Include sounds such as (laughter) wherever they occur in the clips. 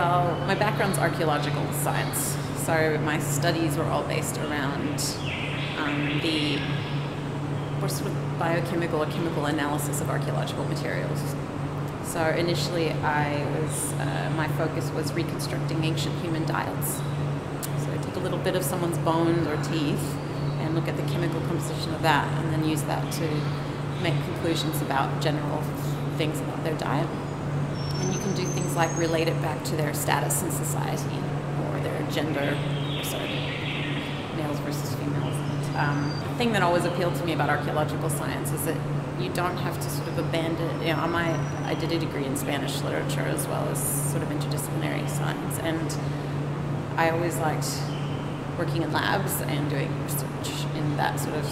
Well, my background's archaeological science, so my studies were all based around um, the sort of biochemical or chemical analysis of archaeological materials. So initially, I was uh, my focus was reconstructing ancient human diets. So I take a little bit of someone's bones or teeth and look at the chemical composition of that, and then use that to make conclusions about general things about their diet. And you can do things like relate it back to their status in society or their gender, sorry, males versus females. And, um, the thing that always appealed to me about archaeological science is that you don't have to sort of abandon, you know, my, I did a degree in Spanish literature as well as sort of interdisciplinary science. And I always liked working in labs and doing research in that sort of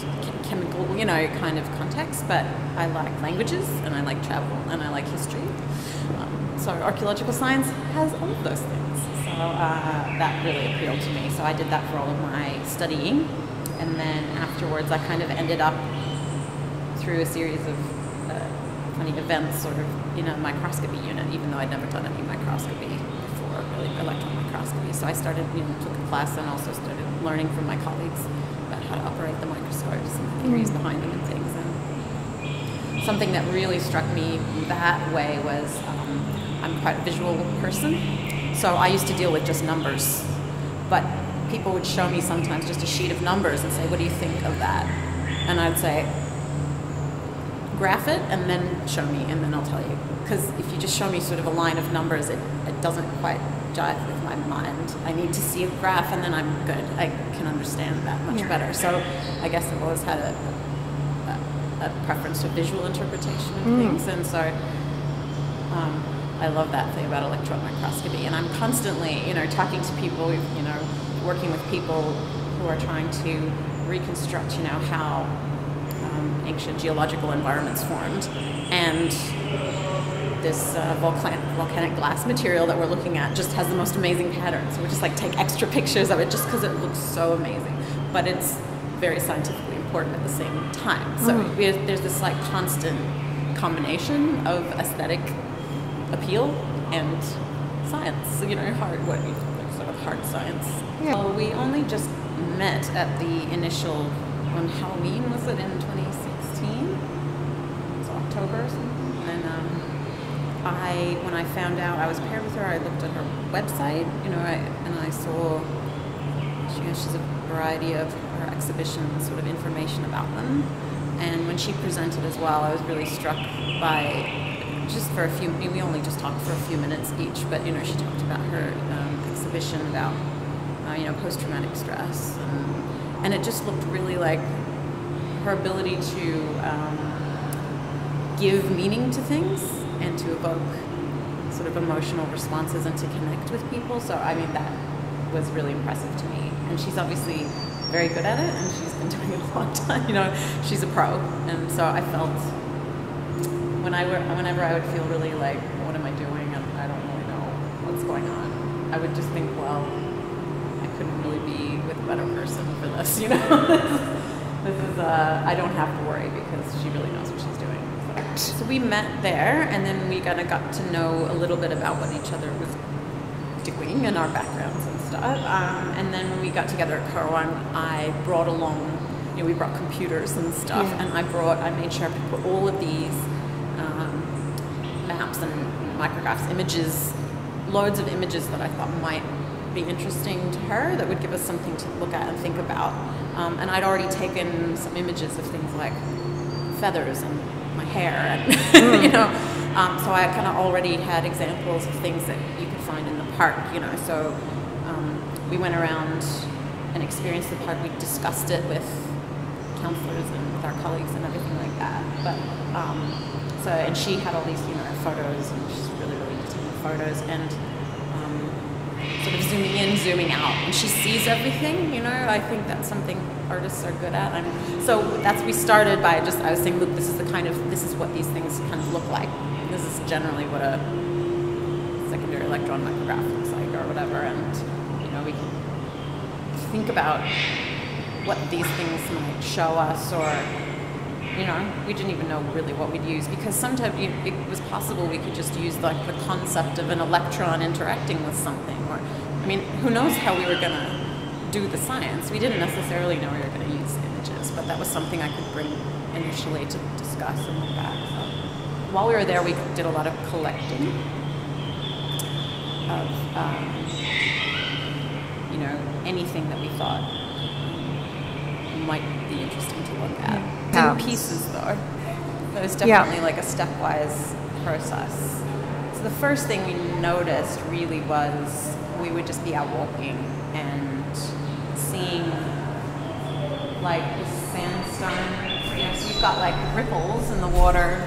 chemical, you know, kind of context. But I like languages and I like travel and I like history. So archaeological science has all of those things. So uh, that really appealed to me. So I did that for all of my studying. And then afterwards, I kind of ended up through a series of uh, funny events, sort of in a microscopy unit, even though I'd never done any microscopy before, really electron microscopy. So I started, you know, took a class and also started learning from my colleagues about how to operate the microscopes and the theories behind them and things. And something that really struck me that way was um, I'm quite a visual person, so I used to deal with just numbers, but people would show me sometimes just a sheet of numbers and say, "What do you think of that?" And I'd say, graph it and then show me and then I'll tell you. Because if you just show me sort of a line of numbers, it, it doesn't quite jive with my mind. I need to see a graph and then I'm good. I can understand that much Yeah. better. So I guess I've always had a, a, a preference to visual interpretation of Mm. things. And so um, I love that thing about electron microscopy. And I'm constantly, you know, talking to people, you know, working with people who are trying to reconstruct, you know, how um, ancient geological environments formed. And this uh, volcanic, volcanic glass material that we're looking at just has the most amazing patterns. So we just like take extra pictures of it just because it looks so amazing. But it's very scientifically important at the same time. So Mm. we- there's this like constant combination of aesthetic appeal and science, you know, hard, what like sort of hard science. Yeah. Well, we only just met at the initial, on Halloween, was it in 2016? It's October or something. And um, I, when I found out I was paired with her, I looked at her website, you know, I, and I saw she has she's a variety of her exhibitions, sort of information about them. And when she presented as well, I was really struck by just for a few. We only just talked for a few minutes each, but you know, she talked about her um, exhibition about uh, you know post-traumatic stress, and, and it just looked really like her ability to um, give meaning to things and to evoke sort of emotional responses and to connect with people. So I mean that was really impressive to me. And she's obviously very good at it and she's been (laughs) doing it a long time. You know, she's a pro. And so I felt when I were whenever I would feel really like, what am I doing? And I don't really know what's going on. I would just think, well, I couldn't really be with a better person for this, you know. (laughs) this is uh, I don't have to worry because she really knows what she's doing. So, so we met there, and then we kind of got to know a little bit about what each other was doing and our backgrounds and stuff. Um, and then when we got together at Currawong, I brought along, you know, we brought computers and stuff, Yeah. and I brought, I made sure I put all of these maps and micrographs, images, loads of images that I thought might be interesting to her that would give us something to look at and think about. Um, and I'd already taken some images of things like feathers and my hair, and (laughs) you know, um, so I kind of already had examples of things that you could find in the park, you know. So um, we went around and experienced the park. We discussed it with counselors and with our colleagues and everything like that. But um, so, and she had all these, you know, photos, and she's really, really into photos and um, sort of zooming in, zooming out, and she sees everything. You know, I think that's something artists are good at. And so that's we started by just I was saying, look, this is the kind of this is what these things kind of look like. This is generally what a secondary electron micrograph looks like, or whatever, and you know, we can think about what these things might show us or you know, we didn't even know really what we'd use because sometimes it was possible we could just use like the concept of an electron interacting with something, or I mean, who knows how we were gonna do the science? We didn't necessarily know we were gonna use images, but that was something I could bring initially to discuss and look at. So while we were there, we did a lot of collecting of, um, you know, anything that we thought might be interesting to look at. Yeah. In pieces, though. It was definitely like a stepwise process. So the first thing we noticed really was we would just be out walking and seeing like the sandstone. You know, so you've got like ripples in the water,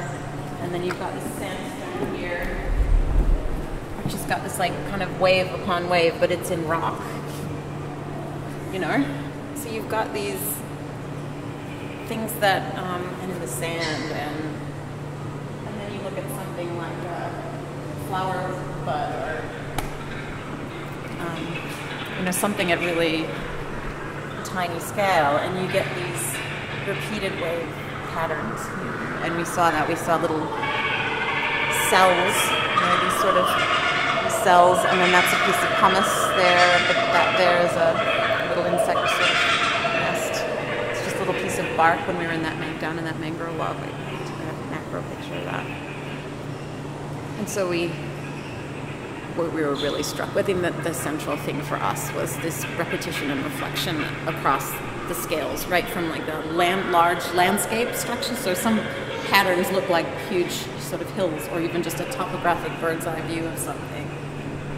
and then you've got this sandstone here, which has got this like kind of wave upon wave, but it's in rock. You know, so you've got these things that um, and in the sand and and then you look at something like a flower bud or um, you know something at really tiny scale and you get these repeated wave patterns. And we saw that. We saw little cells you know these sort of cells and then that's a piece of pumice there but that there is a little insect sort of of bark when we were in that down in that mangrove log. We took a macro picture of that. And so we we were really struck with. him that the central thing for us was this repetition and reflection across the scales, right from like the land, large landscape structures. So some patterns look like huge sort of hills, or even just a topographic bird's eye view of something,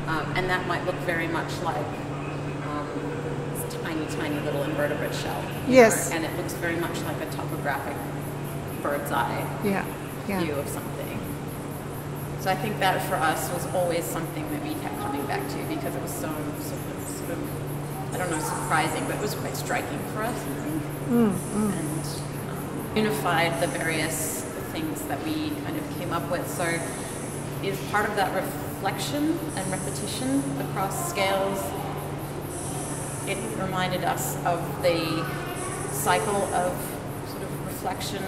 um, and that might look very much like tiny, little invertebrate shell. Yes. And it looks very much like a topographic bird's eye yeah. Yeah. view of something. So I think that for us was always something that we kept coming back to because it was so sort of, sort of I don't know, surprising, but it was quite striking for us, I think. Mm, mm. And um, unified the various things that we kind of came up with. So is part of that reflection and repetition across scales it reminded us of the cycle of sort of reflection,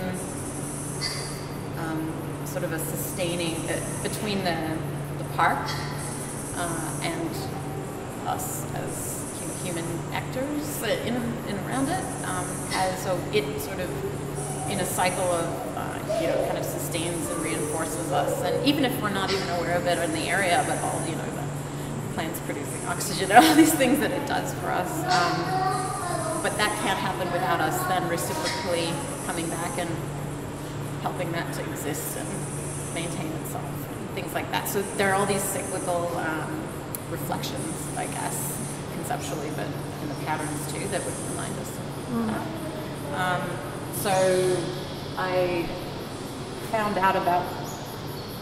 um, sort of a sustaining uh, between the, the park uh, and us as human actors in, in around it. Um, so it sort of in a cycle of uh, you know kind of sustains and reinforces us, and even if we're not even aware of it in the area, but all you know the plants producing oxygen and all these things that it does for us. Um, but that can't happen without us then reciprocally coming back and helping that to exist and maintain itself and things like that. So there are all these cyclical um, reflections, I guess, conceptually, but in the patterns too that would remind us. Mm. Um, so I found out about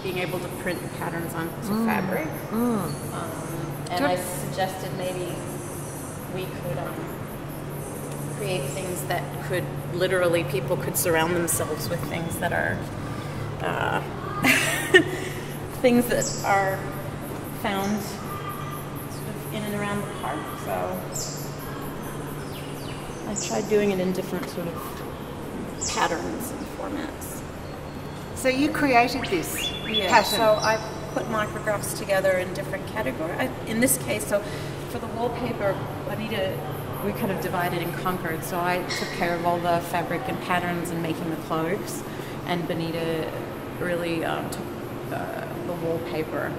being able to print patterns onto mm. fabric. Mm. Um, and I suggested maybe we could um, create things that could literally people could surround themselves with things that are uh, (laughs) things that are found sort of in and around the park. So I tried doing it in different sort of patterns and formats. So you created this yeah, pattern. So I put micrographs together in different categories. In this case, so for the wallpaper, Anita, we kind of divided and conquered. So I took care of all the fabric and patterns and making the clothes, and Bonita really um, took uh, the wallpaper.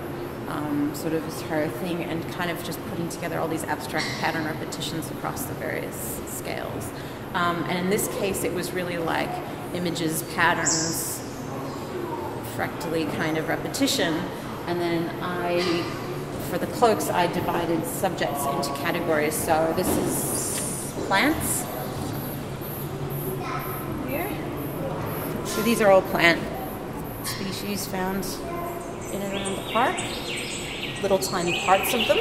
Um, sort of as her thing, and kind of just putting together all these abstract pattern repetitions across the various scales. Um, and in this case, it was really like images, patterns, fractally kind of repetition and then I, for the cloaks, I divided subjects into categories. So this is plants. Here. So these are all plant species found in and around the park. Little tiny parts of them.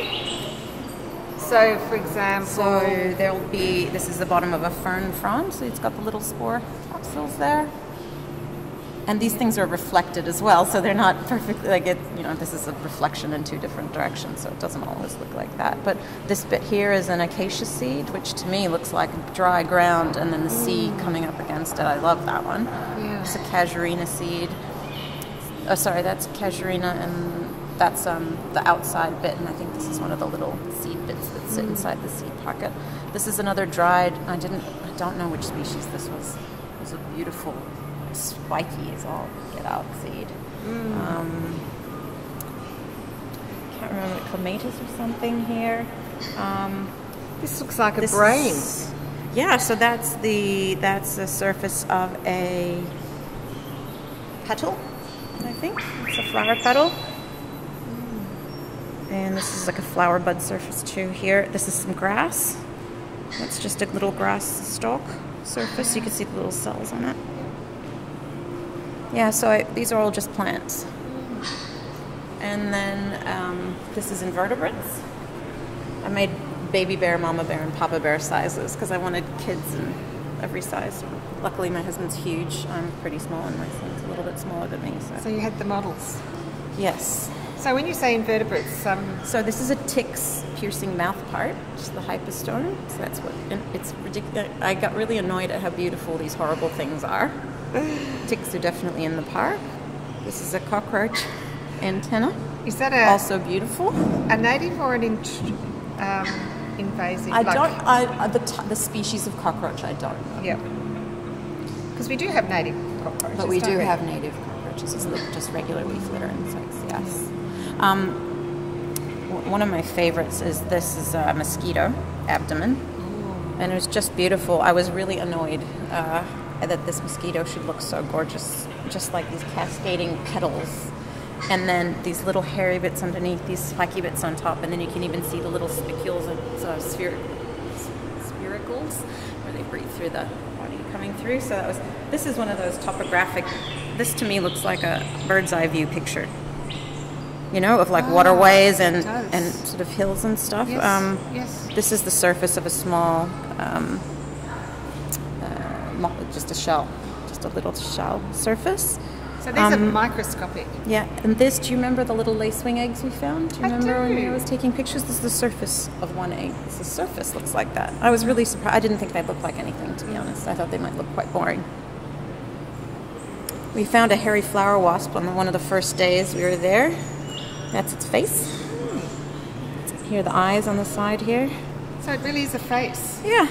So, for example, so there'll be. This is the bottom of a fern frond. So it's got the little spore capsules there. And these things are reflected as well, so they're not perfectly like it. You know, this is a reflection in two different directions, so it doesn't always look like that. But this bit here is an acacia seed, which to me looks like dry ground, and then the sea coming up against it. I love that one. Yeah. It's a casuarina seed. Oh, sorry, that's casuarina, and that's um, the outside bit, and I think this is one of the little seed bits that sit inside the seed pocket. This is another dried. I didn't. I don't know which species this was. It was a beautiful, spiky as all get out seed. Um, can't remember clematis or something here. Um, This looks like a this brain. is- yeah, so that's the that's the surface of a petal, I think. It's a flower petal. And this is like a flower bud surface too here. This is some grass. That's just a little grass stalk surface. You can see the little cells on it. Yeah, so I, these are all just plants. And then um, this is invertebrates. I made baby bear, mama bear, and papa bear sizes because I wanted kids in every size. Luckily, my husband's huge. I'm pretty small, and my son's a little bit smaller than me. So, So you had the models. yes. So when you say invertebrates, um, So this is a tick's piercing mouth part, just the hypostome. So that's what it's ridiculous. I got really annoyed at how beautiful these horrible things are. Ticks are definitely in the park. This is a cockroach antenna, is that a, also beautiful. a native or an int- um, invasive? I like- don't. I uh, the t- the species of cockroach I don't know. Yeah. Because we do have native cockroaches. But we do have native cockroaches, it's just regular leaf litter insects, yes. Um, one of my favorites is this is a mosquito abdomen, and it was just beautiful. I was really annoyed uh, that this mosquito should look so gorgeous, just like these cascading petals. And then these little hairy bits underneath, these spiky bits on top, and then you can even see the little spicules and uh, where they breathe through the body coming through. So that was. This is one of those topographic. This to me looks like a bird's eye view picture. You know, of like Ah, waterways and and sort of hills and stuff. Yes, Um, yes. This is the surface of a small, um, just a shell, just a little shell surface. So these are Um, microscopic. Yeah, and this, do you remember the little lacewing eggs we found? Do you I remember when do. I was taking pictures? This is the surface of one egg. This the surface looks like that. I was really surprised. I didn't think they looked like anything, to be honest. I thought they might look quite boring. We found a hairy flower wasp on one of the first days we were there. That's its face. Here, the eyes on the side here. So it really is a face. Yeah,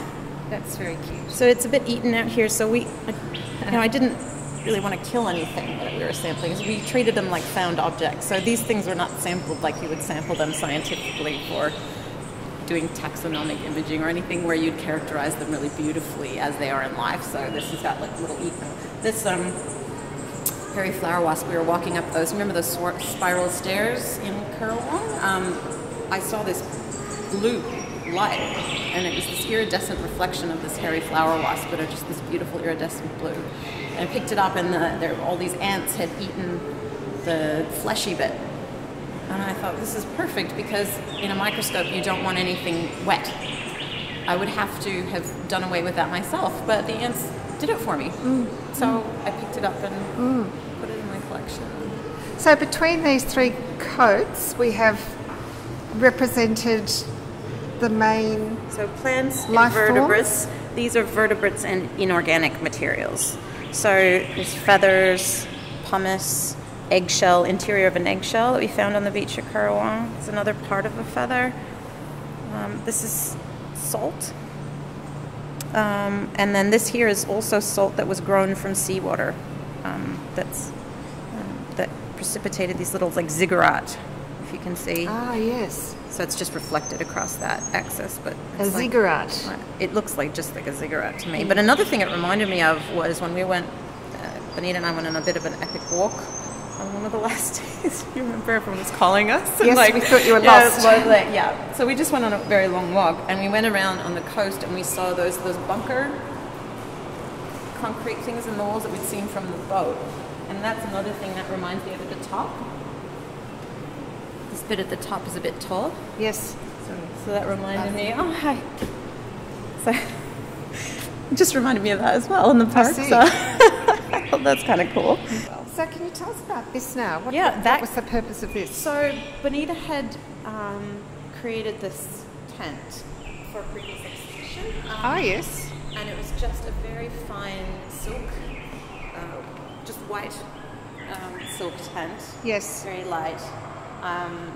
That's very cute. so it's a bit eaten out here. So we, you know, I didn't really want to kill anything that we were sampling. We treated them like found objects. So these things were not sampled like you would sample them scientifically for doing taxonomic imaging or anything where you'd characterize them really beautifully as they are in life. So this has got like little eaten. This um, hairy flower wasp. We were walking up those. Remember those spiral stairs in Currawong? Um, I saw this blue light, and it was this iridescent reflection of this hairy flower wasp, but it just this beautiful iridescent blue. And I picked it up, and the, there, all these ants had eaten the fleshy bit. And I thought this is perfect because in a microscope you don't want anything wet. I would have to have done away with that myself, but the ants did it for me. Mm. So mm. I picked it up and mm. put it in my collection. So between these three coats, we have represented the main. So plants, Life invertebrates. These are vertebrates and inorganic materials. So there's feathers, pumice, eggshell, interior of an eggshell that we found on the beach at Currawong. It's another part of a feather. Um, this is salt. Um, and then this here is also salt that was grown from seawater. Um, that's um, that precipitated these little like ziggurat, if you can see. Ah, yes, So it's just reflected across that axis, but a like- ziggurat. it looks like just like a ziggurat to me. But another thing it reminded me of was when we went, uh, Bonita and I went on a bit of an epic walk on one of the (laughs) last days. you remember everyone was calling us? and, Yes, we thought you were yeah, lost. like, yeah. So we just went on a very long walk and we went around on the coast and we saw those those bunker concrete things in the walls that we'd seen from the boat. And that's another thing that reminds me of at the top. This bit at the top is a bit tall. Yes. So that reminded me. Oh, hi. So it just reminded me of that as well in the park. see. So (laughs) thought that's kind of cool. So can you tell us about this now? What, Yeah, what that- was the purpose of this? So Bonita had um, created this tent for a previous exhibition. Um, Ah, yes. and it was just a very fine silk, uh, just white um, silk tent. Yes. Very light. Um,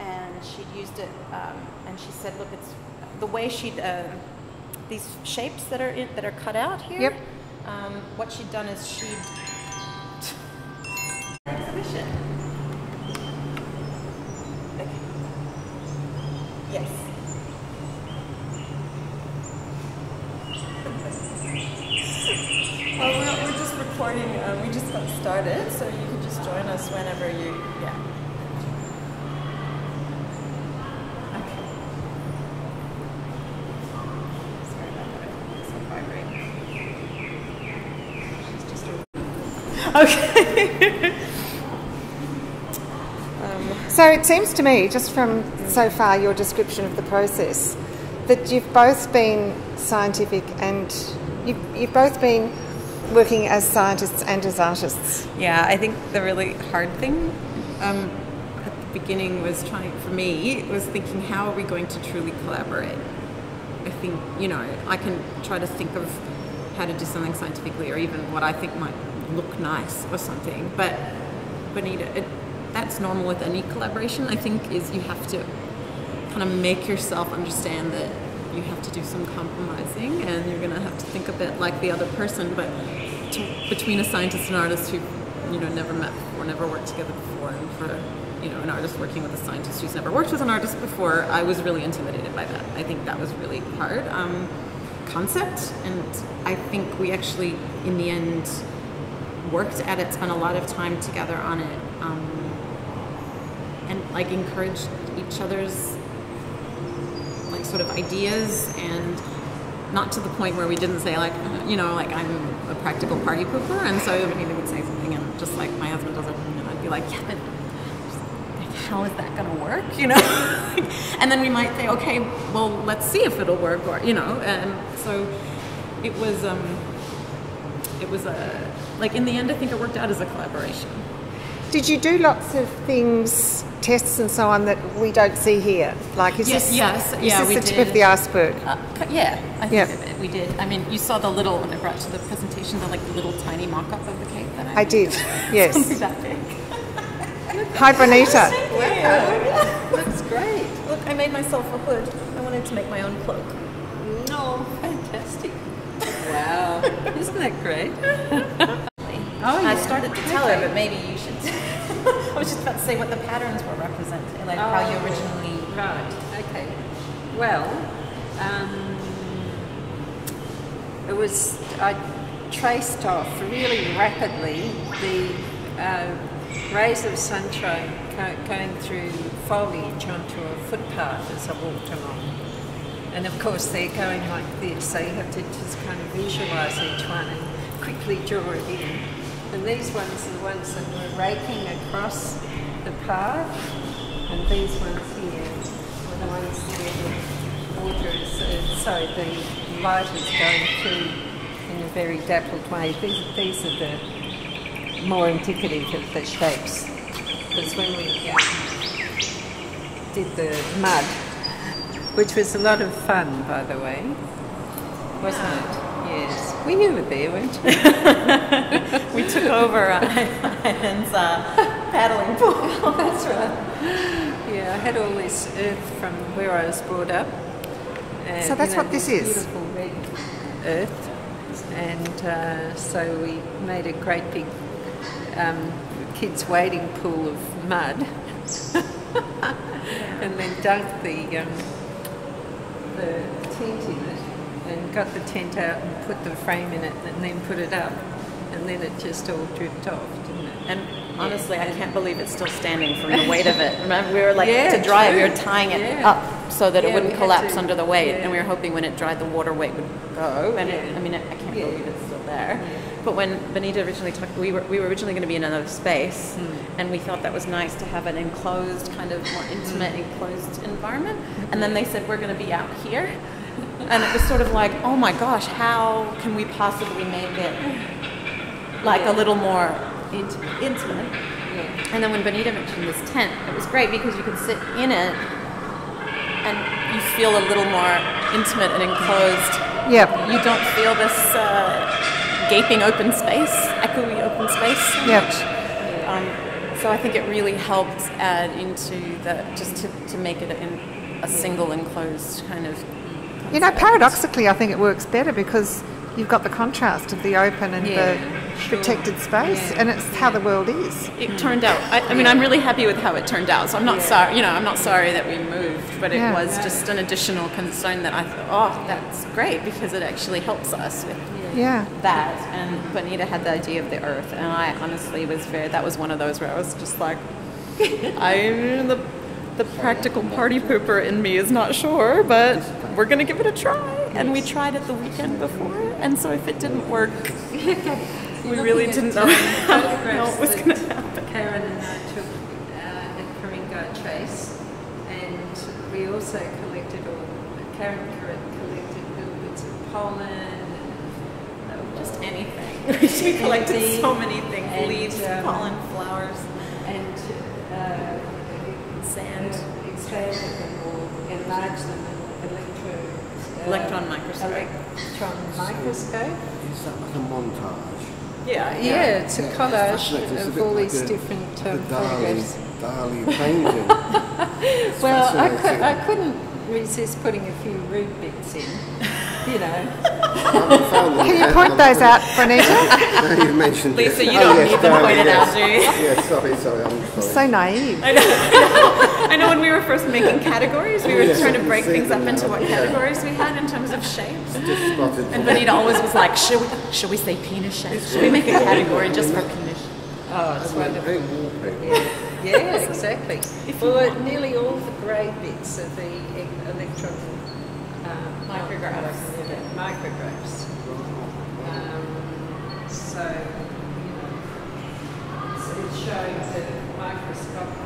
and she'd used it, um, and she said, "Look, it's the way she'd uh, these shapes that are in, that are cut out here. Yep. Um, what she'd done is she'd exhibition. Okay. Yes. Well, we're, we're just recording. Um, we just got started, so you can just join us whenever you. Yeah. Okay. Sorry about that. It's on vibrate. She's just. Okay. um, (laughs) So it seems to me, just from so far your description of the process, that you've both been scientific and you've, you've both been working as scientists and as artists. Yeah, I think the really hard thing um, at the beginning was trying, for me, was thinking how are we going to truly collaborate? I think, you know, I can try to think of how to do something scientifically or even what I think might look nice or something, but Bonita, it, that's normal with any collaboration, I think, is you have to kind of make yourself understand that you have to do some compromising and you're going to have to think a bit like the other person. But to, between a scientist and artist who you know never met before never worked together before and for you know an artist working with a scientist who's never worked with an artist before i was really intimidated by that. I think that was really hard. Um, concept and i think we actually in the end worked at it spent a lot of time together on it um, and like encouraged each other's like sort of ideas and not to the point where we didn't say like you know like I'm a practical party pooper and so Bonita would say something and just like my husband does it and I'd be like yeah but how is that gonna work you know (laughs) and then we might say okay well let's see if it'll work or you know and so it was um it was a like in the end I think it worked out as a collaboration Did you do lots of things, tests and so on that we don't see here? Like, is Ye- this, yes, is yeah, this we the tip of did. the iceberg? Uh, yeah, I think Yeah. it. we did. I mean, you saw the little when I brought to the presentation the like little tiny mock-up of the cake that I. I did, (laughs) yes. Something that big. Hi, Bonita. Looks great. Look, I made myself a hood. I wanted to make my own cloak. No, fantastic. Wow. (laughs) Isn't that great? Oh, I started to tell her, but maybe you should. (laughs) I was just about to say what the patterns were representing, like how you Oh. originally. Right, okay. Well, um, it was, I traced off really rapidly the uh, rays of sunshine going through foliage onto a footpath as I walked along. And of course, they're going like this, so you have to just kind of visualize each one and quickly draw it in. And these ones are the ones that were raking across the path, and these ones here were the ones where the water is, uh, sorry, the light is going through in a very dappled way. These, these are the more indicative of the shapes. Because when we um, did the mud, which was a lot of fun, by the way, wasn't it? Yes. Well, you were there, weren't you? (laughs) We took over uh, (laughs) uh, paddling pool. (laughs) That's right. Yeah, I had all this earth from where I was brought up. And, So that's you know, what this is? Beautiful red earth. And uh, so we made a great big um, kids' wading pool of mud. (laughs) and then dunked the, um, the tent in it and got the tent out and put the frame in it and then put it up. And then it just all dripped off, didn't it? And honestly, I can't believe it's still standing from the weight of it. (laughs) Remember, we were like Yeah, to dry it, we were tying it Yeah. up so that Yeah, it wouldn't collapse to- under the weight, and we were hoping when it dried, the water weight would go. And it, I mean, I can't Yeah. believe it's still there. Yeah. But when Bonita originally talked, we were we were originally going to be in another space, Hmm. and we thought that was nice to have an enclosed, kind of more intimate, Hmm. enclosed environment. And then they said we're going to be out here, and it was sort of like, oh my gosh, how can we possibly make it like Yeah. a little more Intimate. intimate. Yeah. And then when Bonita mentioned this tent, it was great because you could sit in it and you feel a little more intimate and enclosed. Yep. You don't feel this uh, gaping open space, echoey open space. so Yep. Um, so I think it really helped add into the just to, to make it in a single enclosed kind of. You know, paradoxically, I think it works better because you've got the contrast of the open and Yeah, the protected space, Yeah. and it's how the world is. It turned out. I, I mean, I'm really happy with how it turned out. So I'm not Yeah. sorry. You know, I'm not sorry that we moved, but it Yeah. was just an additional concern that I thought, oh, that's great because it actually helps us with Yeah. that. And Bonita had the idea of the earth, and I honestly was very. That was one of those where I was just like, (laughs) I the the practical party pooper in me is not sure, but we're gonna give it a try. And we tried it the weekend before, and so if it didn't work, (laughs) we really didn't know how, how it was gonna happen. Karen and I took uh, Ku-ring-gai Chase, and we also collected all. Karen collected little bits of pollen. Just anything. (laughs) we collected so many things: And, leaves, um, pollen, flowers, and uh, sand. expand them or enlarge them in electro, uh, Electron microscope. Electron microscope. Is that like a montage? Yeah, Yeah, it's a Yeah, collage fascinating. It's of all like these a- different The um, Dali, photographs. Dali painting. (laughs) Well, I, fascinating. could, I couldn't resist putting a few root bits in, you know. I haven't found them Can you point those out, Bonita? Now you've mentioned Lisa, it. you Oh, don't yes, need them Dali, pointed yes. out, do you? Yeah, sorry, sorry, I'm sorry. So naive. I know. (laughs) I know when we were first making categories, we were Yes, trying to break things up them into what categories we had in terms of shapes. Just And them. Bonita always was like, should we, should we say penis shape? Should we make a category just for penis? Oh, it's wonderful. Very wallpaper. Yeah, yeah exactly. Well, uh, nearly all the grey bits of the electron um, Micrographs. Yeah, micrographs. Um, so, you know, so it shows at a microscopic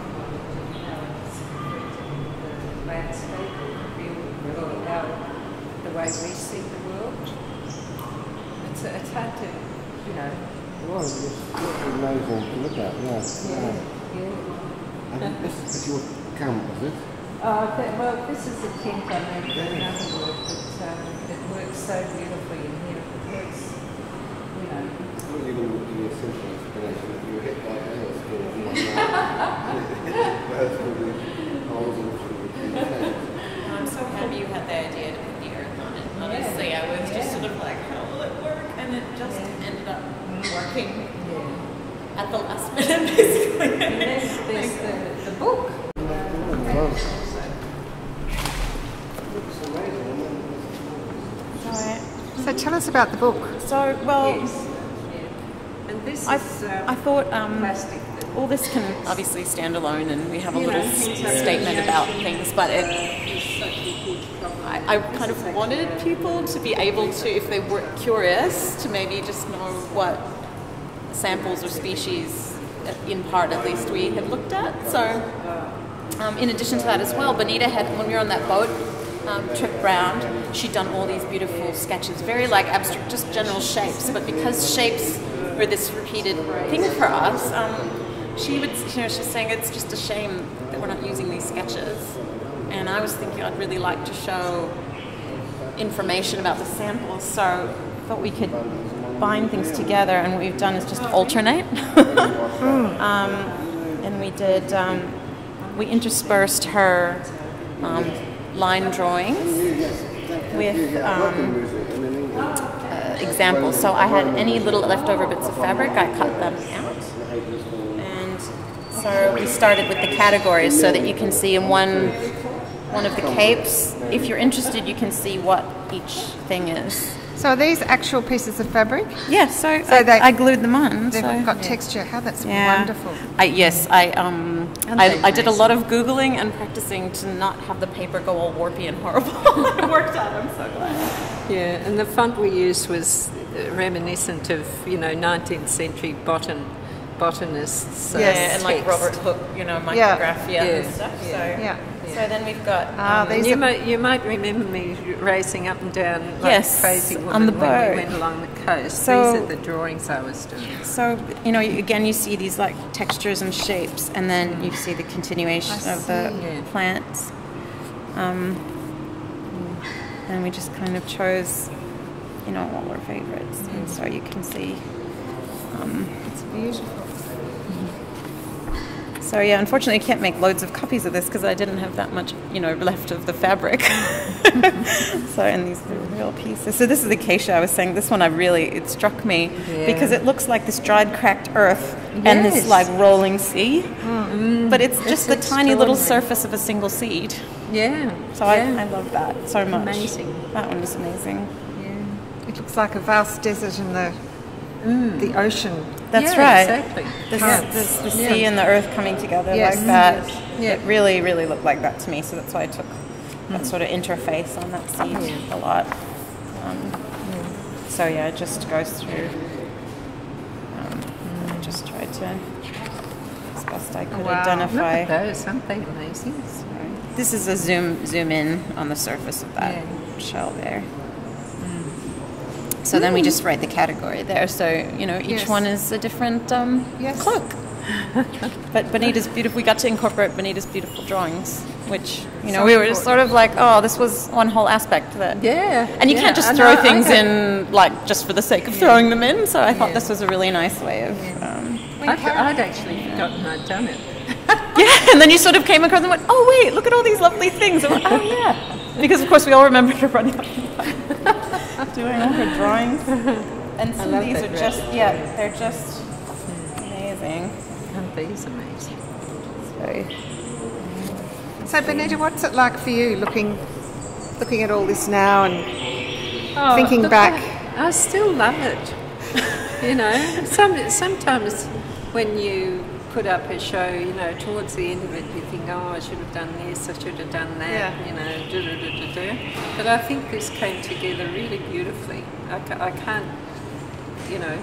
how it's affecting the landscape or the real world, how the way we see the world. It's, it's hard to, you know, Well, it's it's amazing to look at, yeah. yeah. yeah. And (laughs) this is your camp, is it? Uh, that, well, this is a tent I made for another work, but um, it works so beautifully in here. It works, you know. Well, you wouldn't give me a simple explanation if you were hit by hail storm and whatnot. That's probably holes in the tent. I'm so happy you had the idea to put the earth on it. Honestly, I was just sort of like, how will it work? And it just ended up mm-hmm. working Yeah. at the last minute, basically. And then there's the, the book. Well, So tell us about the book. So, well, Yes. Yeah. And this I, is uh, I thought um, all this can obviously stand alone and we have a you little s- contains statement about things, but it, uh, is such a huge problem. I, I kind of wanted people to be able to, if they were curious, to maybe just know what samples or species, uh, in part at least, we had looked at. So, um, in addition to that as well, Bonita had, when we were on that boat um, trip round, she'd done all these beautiful sketches, very like abstract, just general shapes. But because shapes were this repeated thing for us, um, she would, you know, she's saying it's just a shame that we're not using these sketches. And I was thinking I'd really like to show information about the samples, so I thought we could bind things together. And what we've done is just alternate. (laughs) um, and we did, um, we interspersed her um, line drawings with um, uh, examples. So I had any little leftover bits of fabric, I cut them out. And so we started with the categories so that you can see in one one of the capes. If you're interested, you can see what each thing is. So are these actual pieces of fabric? Yeah, so, So I, they- I glued them on. They've so. got texture. How that's Yeah. wonderful. I, yes, I um, I, I did a lot of googling and practicing to not have the paper go all warpy and horrible. (laughs) it worked out. I'm so glad. Yeah, and the font we used was uh, reminiscent of, you know, 19th century botan, botanists. uh, Yes. Yeah, and like text. Robert Hooke, you know, Yeah. micrographia Yeah. and stuff. So Yeah. So then we've got Ah, um, these you are- might you might remember me racing up and down like Yes, a crazy woman on the boat. when we went along the coast. So- These are the drawings I was doing. So you know, again, you see these like textures and shapes, and then you see the continuation I of the yeah. plants. Um, and we just kind of chose, you know, all our favorites, and so you can see. Um, It's beautiful. So yeah, unfortunately, I can't make loads of copies of this because I didn't have that much, you know, left of the fabric. (laughs) so and these are real pieces. So this is the acacia I was saying. This one I really it struck me because it looks like this dried, cracked earth and this like rolling sea, but it's just the tiny little surface of a single seed. Yeah. So yeah. I, I love that so much. Amazing. That one is amazing. yeah. It looks like a vast desert in the the ocean. That's Yeah, right. Exactly. Yeah. this, the Yeah. sea and the earth coming together Yes. like that. Yeah. It really, really looked like that to me. So that's why I took that sort of interface on that seed Yeah. a lot. Um, So yeah, it just goes through. Um, I just tried to, as best I could, Wow. Look identify. at those, aren't they amazing? This is a zoom zoom in on the surface of that Yeah. shell there. So then we just write the category there. So you know, each Yes. one is a different um, Yes. cloak. (laughs) but Bonita's beautiful. We got to incorporate Bonita's beautiful drawings, which you know So we were just sort of like, oh, this was one whole aspect that. Yeah. And you yeah, can't just I throw know, things know. in like just for the sake of throwing them in. So I thought Yeah. this was a really nice way of. Um, I'd, I'd actually forgotten I'd done it. (laughs) yeah, and then you sort of came across and went, oh wait, look at all these lovely things. And we're, oh yeah, because of course we all remember her running up and down, doing all her drawings. (laughs) And some of these are just yeah, they're just amazing. Aren't these amazing? So, So, Bonita, what's it like for you looking looking at all this now and Oh, Thinking back. I, I still love it. (laughs) you know, some, sometimes when you put up a show, you know, towards the end of it, you think, oh, I should have done this, I should have done that, Yeah. you know, da da da da da. But I think this came together really beautifully. I, ca- I can't, you know,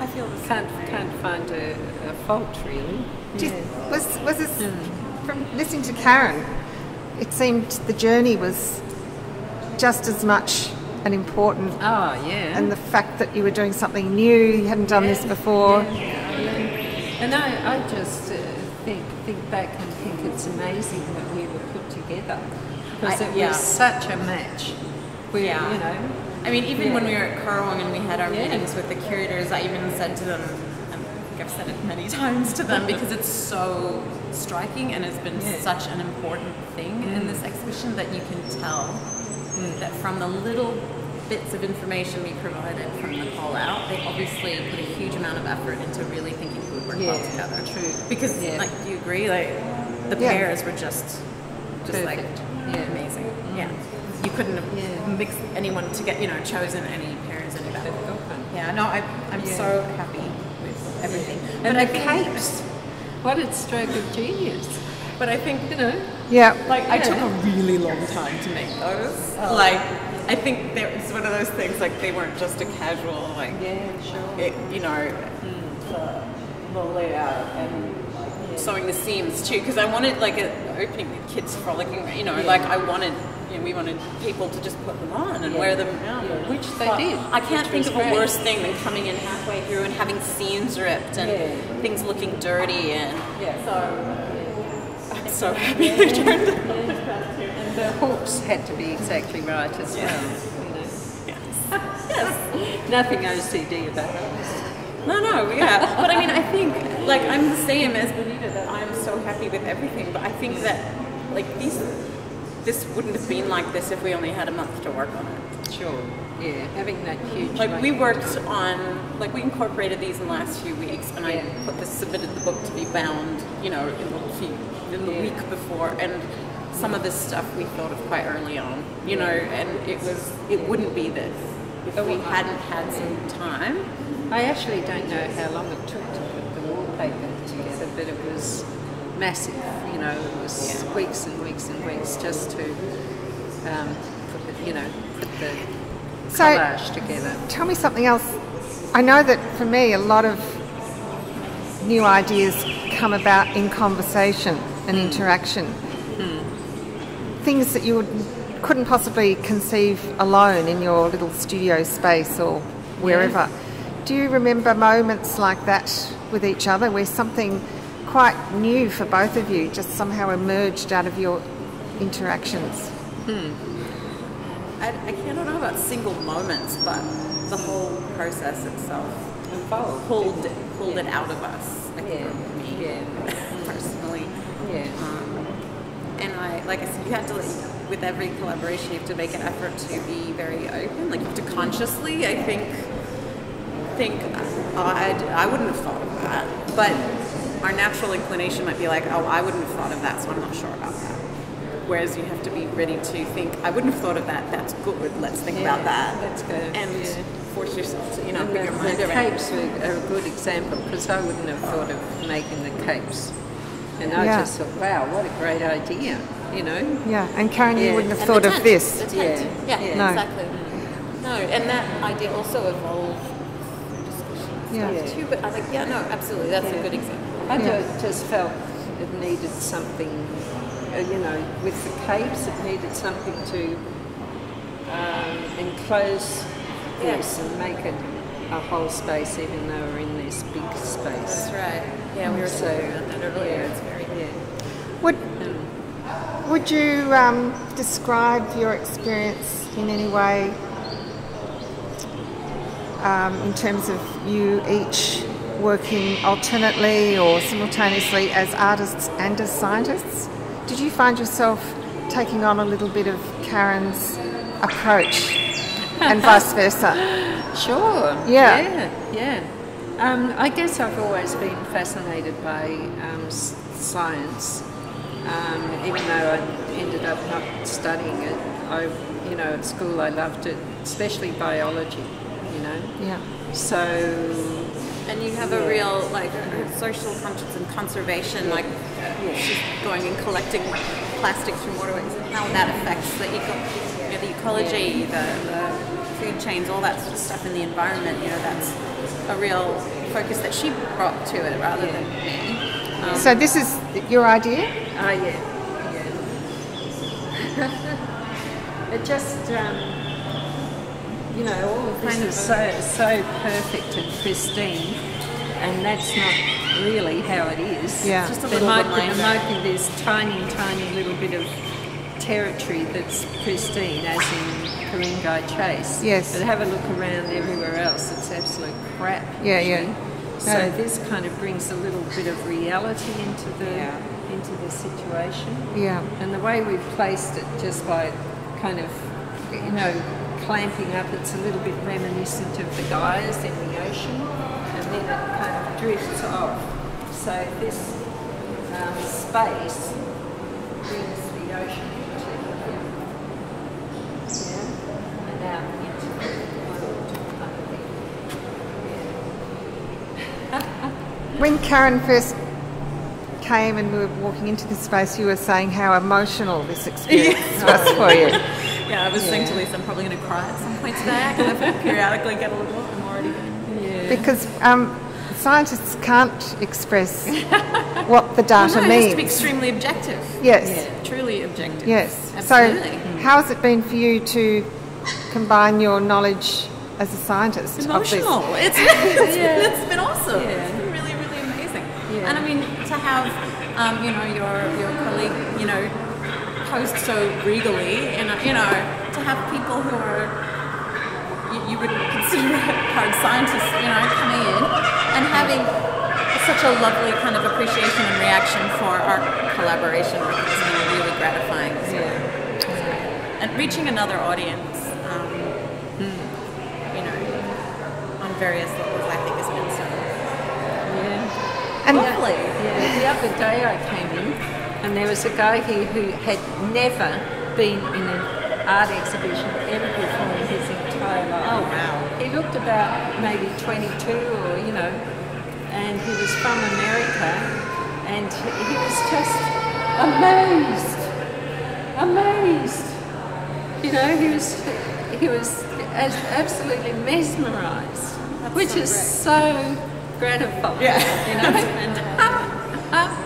I feel the can't can't find a, a fault really. you- was was this hmm. from listening to Karen? It seemed the journey was just as much an important, Oh yeah. and the fact that you were doing something new, you hadn't done this before. And I, I just uh, think think back and think it's amazing that we were put together because it yeah. was such a match. We, Yeah. you know, I mean, even Yeah. when we were at Currawong and we had our Yeah. meetings with the curators, I even said to them, and I think I've said it many (laughs) times to them because it's so striking and has been Yeah. such an important thing in this exhibition that you can tell that from the little bits of information we provided from the call out, they obviously put a huge amount of effort into really thinking work well Yeah, together. true. Because, Yeah. like, do you agree? Like, the Yeah. pairs were just, just like Yeah. amazing. Mm-hmm. Yeah. You couldn't have Yeah. mixed anyone to get, you know, chosen any pairs any better. they've got one. Yeah, no, I, I'm Yeah. so happy with everything. And but I the capes, what a stroke of genius. But I think, You know, Yeah, like, I took a really long time to make those. Oh. Like, I think there it's one of those things, like, they weren't just a casual, like, yeah, sure. it, you know, the, layout and like, sewing the seams too, because I wanted like an opening with kids frolicking. You know, Yeah. like I wanted, you know, we wanted people to just put them on and Yeah. wear them around, Yeah. which They but did, I can't think of a worse thing than coming in halfway through and having seams ripped and things looking dirty and Yeah. so I'm so happy they turned out. And the hooks had to be exactly right as well. Know. (laughs) Yes. Nothing OCD about it. No, no, yeah. But I mean, I think, like, I'm the same as Bonita, that I'm so happy with everything. But I think that, like, these, this wouldn't have been like this if we only had a month to work on it. Sure. Yeah, having that huge. Like, we worked on, like, we incorporated these in the last few weeks, and Yeah. I put this, submitted the book to be bound, you know, in the, few, in the Yeah. week before. And some of this stuff we thought of quite early on, you know, and it was, it wouldn't be this if oh, we uh-huh. hadn't had some time. I actually don't know how long it took to put the wallpaper together, but it was massive. You know, it was Yeah. weeks and weeks and weeks just to, um, put the, you know, put the So- collage together. Tell me something else. I know that for me, a lot of new ideas come about in conversation and interaction. things that you would, couldn't possibly conceive alone in your little studio space or wherever. Do you remember moments like that with each other where something quite new for both of you just somehow emerged out of your interactions? I, I cannot know about single moments, but the whole process itself Involved. pulled pulled it out of us. I think, Yeah. me Yeah. (laughs) personally. Yeah. Um, and I, like I said, you have to, like, with every collaboration, you have to make an effort to be very open. Like, you have to consciously, I think, think, I'd, I wouldn't have thought of that. But our natural inclination might be like, oh, I wouldn't have thought of that, so I'm not sure about that. Whereas you have to be ready to think, I wouldn't have thought of that, that's good, let's think Yeah, about that. That's good. And yeah. force yourself to, you know, And put the, your mind the around capes were are a good example because I wouldn't have thought of making the capes. And I Yeah. just thought, wow, what a great idea, you know? Yeah, and Karen, you wouldn't have And thought the of this. The tent. Yeah. Yeah, Yeah. No. exactly. No, and that idea also evolved through discussions Yeah. stuff too. But I think, yeah, no, absolutely, that's a good example. I Yeah. ju- just felt it needed something, uh, you know, with the capes, it needed something to um, enclose Yeah. this and make it a whole space, even though we're in this big space. That's right. Yeah, we were So, talking about that earlier. yeah. It's very Yeah. Would, would you um, describe your experience in any way um, in terms of you each working alternately or simultaneously as artists and as scientists? Did you find yourself taking on a little bit of Karen's approach and (laughs) vice versa? Sure. Yeah. Yeah. Yeah. Um, I guess I've always been fascinated by um, science, um, even though I ended up not studying it. I, you know, at school I loved it, especially biology. You know. Yeah. So And you have a real like social conscience and conservation, like she's going and collecting plastics from waterways, and how that affects the eco, you know, the ecology, the, the food chains, all that sort of stuff in the environment. You know, that's a real focus that she brought to it rather than me. Um, So this is your idea? Ah, yeah, yeah. (laughs) it just, um, you know, all of this Kind of is so so perfect and pristine, and that's not really how it is. Yeah. Just a there little might, be, there might be this tiny, tiny little bit of territory that's pristine, as in Ku-ring-gai Chase. Yes. But have a look around everywhere else; it's absolute crap. Yeah, yeah. So No. this kind of brings a little bit of reality into the Yeah. into the situation. Yeah. And the way we've placed it, just by kind of, you know, clamping up, it's a little bit reminiscent of the gyres in the ocean, and then it kind of drifts off. So this um, space brings the ocean into here, yeah, and out into the water kind of thing. When Karen first came and we were walking into this space, you were saying how emotional this experience (laughs) was for you. Yeah, I was saying to Yeah. Lisa, I'm probably going to cry at some point today. I kind of periodically get a little. I'm already. Yeah. Because um, scientists can't express (laughs) what the data no, it has to be extremely objective. Yes. Truly objective. Yes. Absolutely. So, how has it been for you to combine your knowledge as a scientist of emotional. It's, (laughs) it's, Yeah. it's been awesome. Yeah. It's been really, really amazing. Yeah. And I mean, to have, um, you know, your your colleague, you know, post so regally, and you know, to have people who are you, you would consider (laughs) hard scientists, you know, coming in and having such a lovely kind of appreciation and reaction for our collaboration work has been really gratifying. So, and reaching another audience, um, you know, on various levels, I think has been so yeah. And lovely. Yeah, the other day I came in and there was a guy here who had never been in an art exhibition ever before in his entire life. Oh, wow. He looked about maybe 22 or, you know, and he was from America and he was just amazed. Amazed. You know, he was he was absolutely mesmerized, which so is great. so gratifying. Yeah. You know, (laughs) (laughs)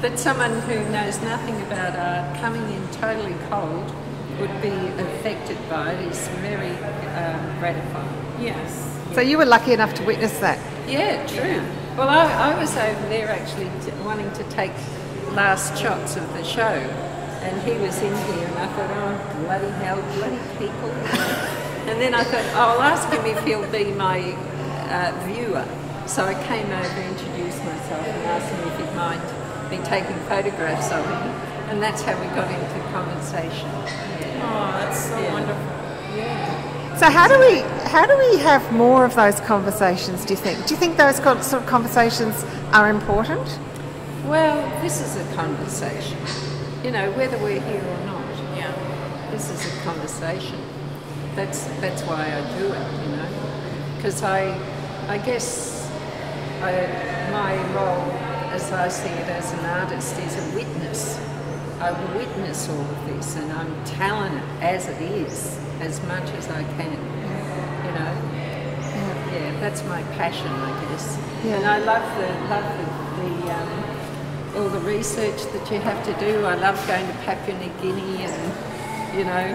that someone who knows nothing about art coming in totally cold would be affected by it is very um, gratifying. Yes. So you were lucky enough to witness that. Yeah, true. Well, I, I was over there actually t- wanting to take last shots of the show, and he was in here, and I thought, oh, bloody hell, bloody people. and then I thought, oh, I'll ask him if he'll be my uh, viewer. So I came over, introduced myself, and asked him if he'd mind me taking photographs of him, and that's how we got into conversation. Oh, that's so Yeah. wonderful. So how do we how do we have more of those conversations? Do you think? Do you think those sort of conversations are important? Well, this is a conversation, you know, whether we're here or not. Yeah. this is a conversation. That's that's why I do it, you know, because I, I guess, I, my role, as I see it as an artist, is a witness. I witness all of this, and I'm telling it as it is, as much as I can. You know, yeah, that's my passion, I guess. Yeah. And I love the love the, the um, all the research that you have to do. I love going to Papua New Guinea and, you know,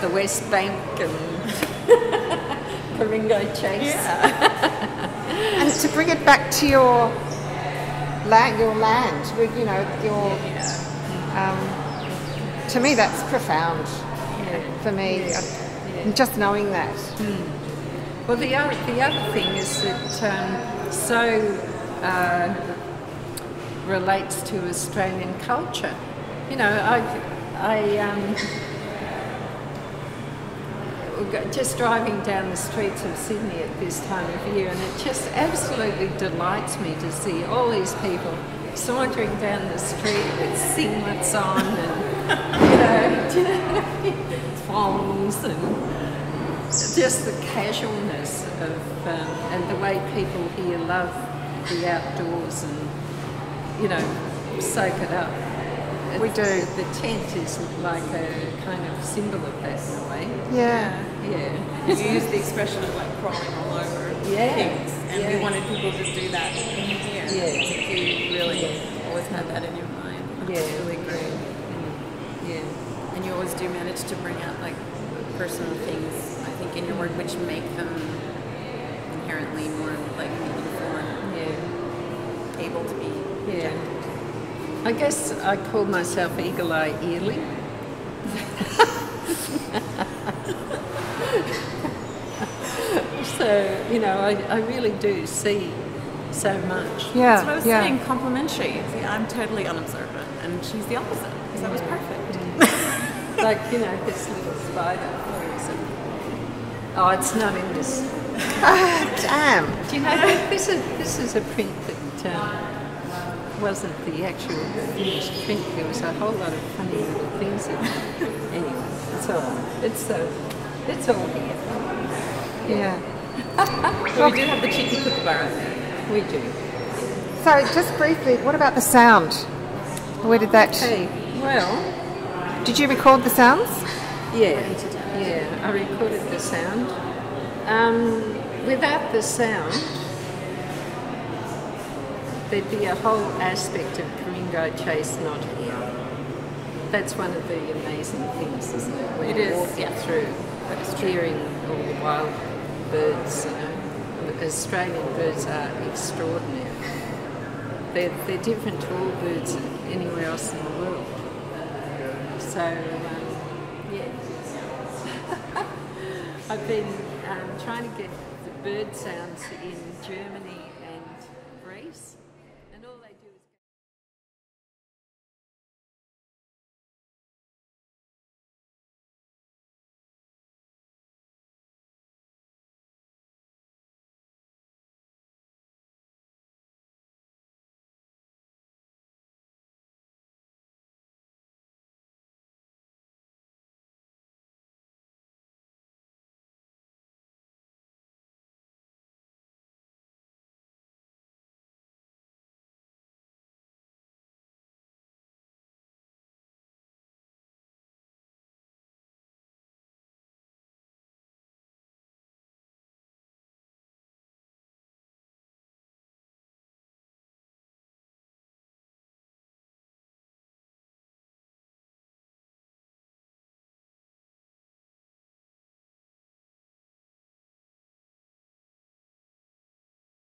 the West Bank and (laughs) Ku-ring-gai Chase. Yeah. And to bring it back to your land, your land, you know, your. Um, to me, that's profound. For me, Uh, just knowing that. Well, the other, the other thing is that um, so uh, relates to Australian culture. You know, I, I um, just driving down the streets of Sydney at this time of year, and it just absolutely delights me to see all these people sauntering down the street with singlets on and, you know, (laughs) thongs and just the casualness of um, and the way people here love the outdoors and you know soak it up. We do. The tent is like a kind of symbol of that in a way. Yeah. Yeah. You use the expression of like crawling all over Yeah. things, and we wanted people to do that here. Yeah. You really always had that in your mind. Yeah. Really great. Yeah. And you always do manage to bring out like personal things, I think, in your work, which make them inherently more like meaningful and Yeah. able to be Yeah. I guess I call myself Eagle Eye Ely. (laughs) (laughs) so, you know, I, I really do see so much. Yeah. That's what I was yeah. saying, complimentary. See, I'm totally unobservant, and she's the opposite. So that was perfect. (laughs) Like, you know, this little spider. Where is it? Oh, it's not in this. (laughs) Damn. Do you know, this is, this is a print that um, wasn't the actual finished print. There was a whole lot of funny little things in it. It's all, it's, uh, it's all here. Yeah. (laughs) But we do have the cheeky kookaburra. We do. So just briefly, what about the sound? Where did that? Hey, well, Did you record the sounds? yeah, yeah, I recorded the sound. Um, without the sound, there'd be a whole aspect of Ku-ring-gai Chase not. That's one of the amazing things, isn't it? When It you is, walk yeah. through, hearing all the wild birds, you know. Australian birds are extraordinary. They're, they're different to all birds anywhere else in the world. So, um, yeah. (laughs) I've been um, trying to get the bird sounds in Germany